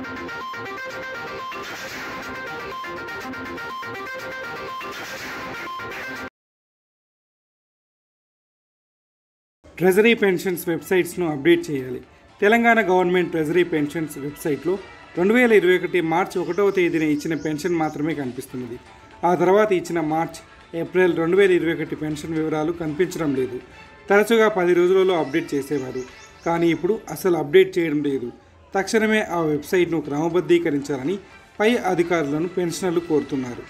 Treasury pensions వెబ్సైట్స్ను update చేయాలి. Telangana government treasury pensions వెబ్సైట్లో రెండు వేల ఇరవై ఒకటి మార్చి ఒకటవ తేదీన ఇచ్చిన పెన్షన్ మాత్రమే కనిపిస్తున్నది. ఆ తర్వాత ఇచ్చిన మార్చ్ ఏప్రిల్ రెండు వేల ఇరవై ఒకటి పెన్షన్ వివరాలు కనిపించడం లేదు. తరచుగా పది రోజులలో అప్డేట్ చేసేవారు. కానీ ఇప్పుడు అసలు అప్డేట్ చేయడం లేదు. తక్షణమే ఆ వెబ్సైట్ను క్రమబద్ధీకరించాలని పై అధికారులను పెన్షనర్లు కోరుతున్నారు.